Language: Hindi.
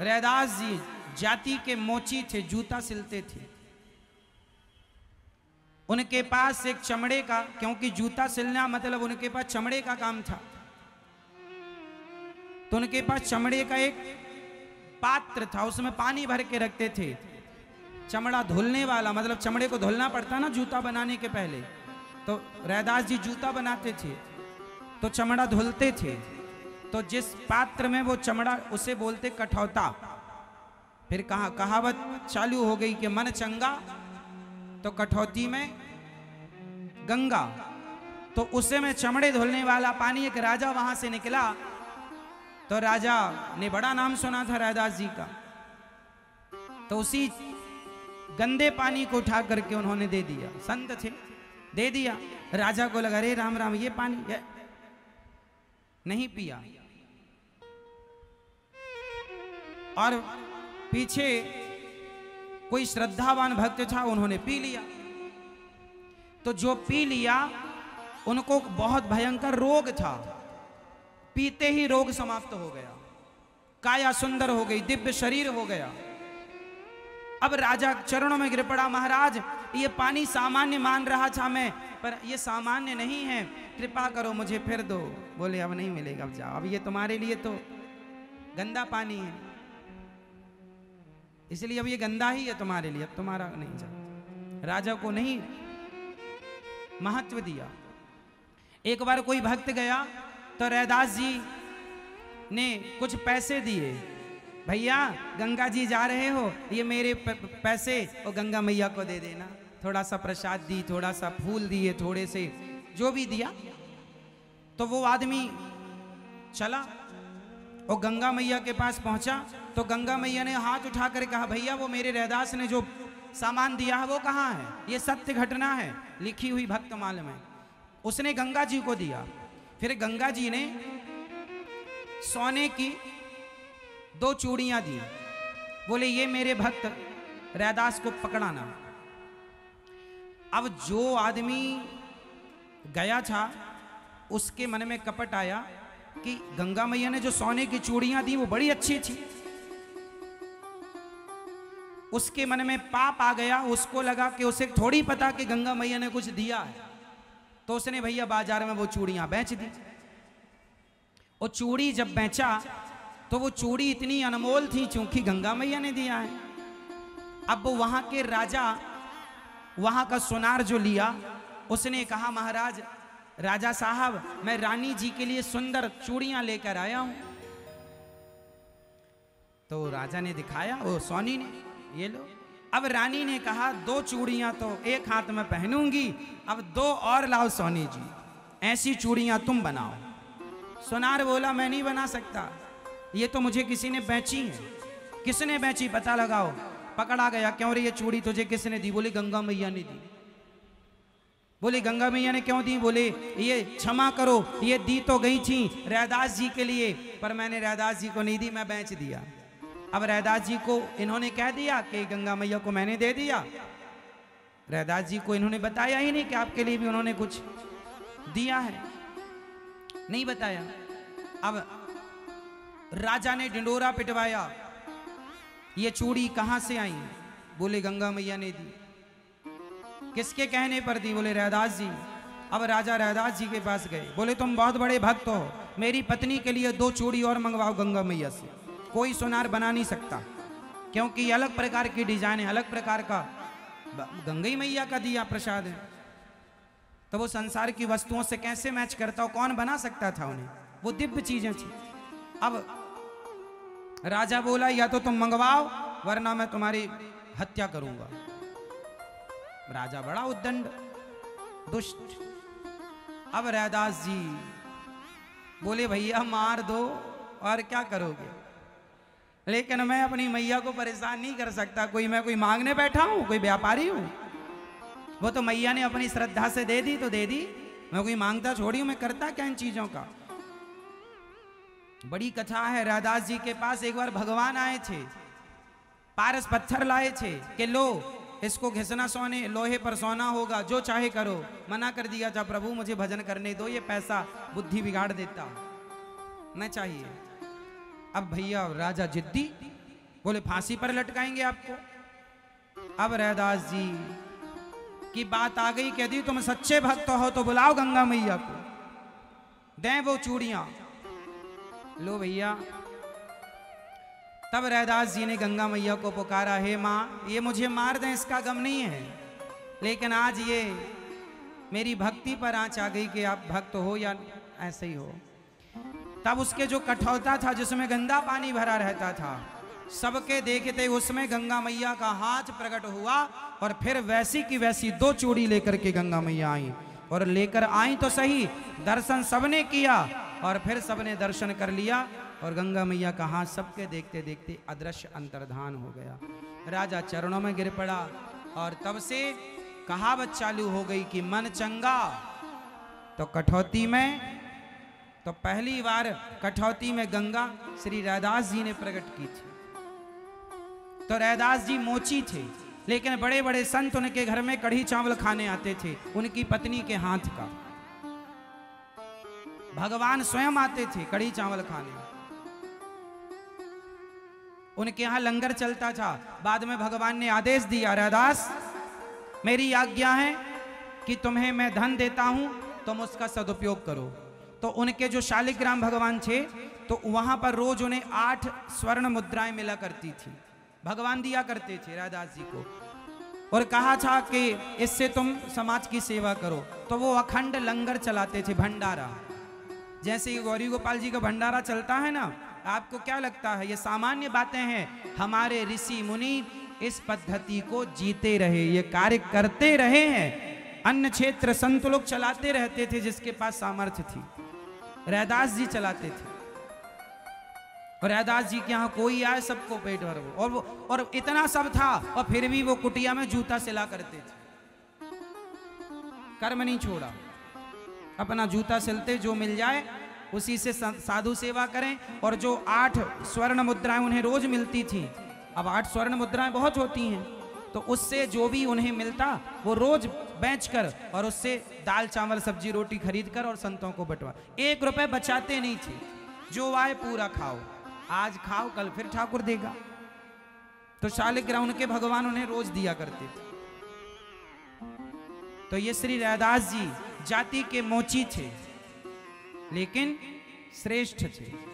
रैदास जी जाति के मोची थे, जूता सिलते थे। उनके पास एक चमड़े का, क्योंकि जूता सिलना मतलब उनके पास चमड़े का काम था। तो उनके पास चमड़े का एक पात्र था, उसमें पानी भर के रखते थे। चमड़ा धुलने वाला मतलब चमड़े को धुलना पड़ता ना जूता बनाने के पहले। तो रैदास जी जूता बनाते थे तो चमड़ा धुलते थे। तो जिस पात्र में वो चमड़ा, उसे बोलते कठौता। फिर कहा, कहावत चालू हो गई कि मन चंगा तो कठौती में गंगा। तो उसे में चमड़े धुलने वाला पानी, एक राजा वहाँ से निकला। तो राजा ने बड़ा नाम सुना था रैदास जी का। तो उसी गंदे पानी को उठा करके उन्होंने दे दिया। संत थे, दे दिया। राजा को लगा रे राम राम, ये पानी है। नहीं पिया। और पीछे कोई श्रद्धावान भक्त था, उन्होंने पी लिया। तो जो पी लिया, उनको बहुत भयंकर रोग था। पीते ही रोग समाप्त हो गया। काया सुंदर हो गई, दिव्य शरीर हो गया। अब राजा चरणों में गिर पड़ा, महाराज, ये पानी सामान्य मान रहा था मैं, पर ये सामान्य नहीं है। कृपा करो मुझे फिर दो। बोले, अब नहीं मिलेगा, अब जाओ। अब ये तुम्हारे लिए तो गंदा पानी है। इसलिए अब ये गंदा ही है तुम्हारे लिए, अब तुम्हारा नहीं जा राजा को नहीं महत्व दिया। एक बार कोई भक्त गया तो रैदास जी ने कुछ पैसे दिए। भैया, गंगा जी जा रहे हो, ये मेरे पैसे, और गंगा मैया को दे देना। थोड़ा सा प्रसाद दी, थोड़ा सा फूल दिए, थोड़े से जो भी दिया। तो वो आदमी चला। और गंगा मैया के पास पहुँचा तो गंगा मैया ने हाथ उठा कर कहा, भैया, वो मेरे रैदास ने जो सामान दिया है, वो कहाँ है? ये सत्य घटना है, लिखी हुई भक्त माल में। उसने गंगा जी को दिया। फिर गंगा जी ने सोने की दो चूड़ियाँ दी। बोले, ये मेरे भक्त रैदास को पकड़ाना। अब जो आदमी गया था, उसके मन में कपट आया कि गंगा मैया ने जो सोने की चूड़ियाँ दी, वो बड़ी अच्छी थी। उसके मन में पाप आ गया, उसको लगा कि उसे थोड़ी पता कि गंगा मैया ने कुछ दिया है। तो उसने भैया बाज़ार में वो चूड़ियाँ बेच दी। वो चूड़ी जब बेचा तो वो चूड़ी इतनी अनमोल थी चूँकि गंगा मैया ने दिया है। अब वहाँ के राजा, वहाँ का सोनार जो लिया, उसने कहा, महाराज राजा साहब, मैं रानी जी के लिए सुंदर चूड़ियाँ लेकर आया हूँ। तो राजा ने दिखाया वो सोनी ने, ये लो। अब रानी ने कहा, दो चूड़ियाँ तो एक हाथ में पहनूँगी, अब दो और लाओ सोनी जी। ऐसी चूड़ियाँ तुम बनाओ। सोनार बोला, मैं नहीं बना सकता। ये तो मुझे किसी ने बेची है। किसने बेची? पता लगाओ। पकड़ा गया, क्यों रे ये चूड़ी तुझे किसने दी? बोली, गंगा मैया ने दी। बोली, गंगा मैया ने क्यों दी? बोले, ये क्षमा करो, ये दी तो गई थी रैदास जी के लिए, पर मैंने रैदास जी को नहीं दी, मैं बेच दिया। अब रैदास जी को इन्होंने कह दिया कि गंगा मैया को मैंने दे दिया। रैदास जी को इन्होंने बताया ही नहीं कि आपके लिए भी उन्होंने कुछ दिया है। नहीं बताया। अब राजा ने डिंडोरा पिटवाया, ये चूड़ी कहाँ से आई? बोले, गंगा मैया ने दी। किसके कहने पर दी? बोले रैदास जी। अब राजा रहदास जी के पास गए। बोले, तुम बहुत बड़े भक्त हो। मेरी पत्नी के लिए दो चूड़ी और मंगवाओ गंगा मैया से। कोई सोनार बना नहीं सकता। क्योंकि अलग प्रकार की डिज़ाइन है, अलग प्रकार का गंगा मैया का दिया प्रसाद है। तो वो संसार की वस्तुओं से कैसे मैच करता हो कौन बना सकता था उन्हें? वो दिव्य चीज़ें थी। अब राजा बोला, या तो तुम मंगवाओ, वरना मैं तुम्हारी हत्या करूँगा। राजा बड़ा उद्दंड, दुष्ट। अब रैदास जी बोले, भैया, मार दो और क्या करोगे? लेकिन मैं अपनी मैया को परेशान नहीं कर सकता। कोई मैं कोई मांगने बैठा हूँ? कोई व्यापारी हूँ? वो तो मैया ने अपनी श्रद्धा से दे दी तो दे दी। मैं कोई माँगता छोड़ी हूँ? मैं करता क्या इन चीज़ों का? बड़ी कथा है राधास जी के पास एक बार भगवान आए थे, पारस पत्थर लाए थे, कि लो इसको घिसना सोने, लोहे पर सोना होगा, जो चाहे करो। मना कर दिया जा प्रभु, मुझे भजन करने दो, ये पैसा बुद्धि बिगाड़ देता न चाहिए। अब भैया, राजा जिद्दी, बोले, फांसी पर लटकाएँगे आपको? अब रहदास जी की बात आ गई, कह दी, तुम सच्चे भक्त हो तो बुलाओ गंगा मैया को। दें वो चूड़ियाँ। लो भैया तब रैदास जी ने गंगा मैया को पुकारा, हे माँ, ये मुझे मार दें, इसका गम नहीं है। लेकिन आज ये मेरी भक्ति पर आँच आ गई कि आप भक्त हो या ऐसे ही हो। तब उसके जो कठौता था, जिसमें गंदा पानी भरा रहता था, सबके देखते उसमें गंगा मैया का हाथ प्रकट हुआ और फिर वैसी की वैसी दो चूड़ी लेकर के गंगा मैया आई और लेकर आई तो सही, दर्शन सबने किया और फिर सबने दर्शन कर लिया। और गंगा मैया का हाथ सबके देखते देखते अदृश्य अंतर्धान हो गया। राजा चरणों में गिर पड़ा और तब से कहावत चालू हो गई कि, मन चंगा तो कठौती में तो पहली बार कठौती में गंगा श्री रैदास जी ने प्रकट की थी। तो रैदास जी मोची थे, लेकिन बड़े बड़े संत उनके घर में कढ़ी चावल खाने आते थे, उनकी पत्नी के हाथ का। भगवान स्वयं आते थे कढ़ी चावल खाने। उनके यहाँ लंगर चलता था। बाद में भगवान ने आदेश दिया रैदास मेरी आज्ञा है कि तुम्हें मैं धन देता हूँ, तुम उसका सदुपयोग करो। तो उनके जो शालिग्राम भगवान थे तो वहाँ पर रोज उन्हें आठ स्वर्ण मुद्राएँ मिला करती थी। भगवान दिया करते थे राधास जी को। और कहा था कि इससे तुम समाज की सेवा करो। तो वो अखंड लंगर चलाते थे, भंडारा। जैसे गौरी गोपाल जी का भंडारा चलता है ना आपको क्या लगता है, ये सामान्य बातें हैं? हमारे ऋषि मुनि इस पद्धति को जीते रहे, ये कार्य करते रहे हैं। अन्य क्षेत्र संत लोग चलाते रहते थे जिसके पास सामर्थ्य थी। रैदास जी चलाते थे। और रैदास जी के यहाँ कोई आए, सबको पेट भर वो। और वो, और इतना सब था, और फिर भी वो कुटिया में जूता सिला करते थे। कर्म नहीं छोड़ा। अपना जूता सिलते जो मिल जाए उसी से साधु सेवा करें। और जो आठ स्वर्ण मुद्राएँ उन्हें रोज मिलती थी, अब आठ स्वर्ण मुद्राएँ बहुत होती हैं तो उससे जो भी उन्हें मिलता, वो रोज बेच कर और उससे दाल, चावल, सब्ज़ी, रोटी खरीद कर और संतों को बंटवा। एक रुपए बचाते नहीं थे। जो आए पूरा खाओ। आज खाओ, कल फिर ठाकुर देगा। तो शालिग्राम उनके भगवान उन्हें रोज दिया करते थे। तो ये श्री रैदास जी जाति के मोची थे। लेकिन श्रेष्ठ थे।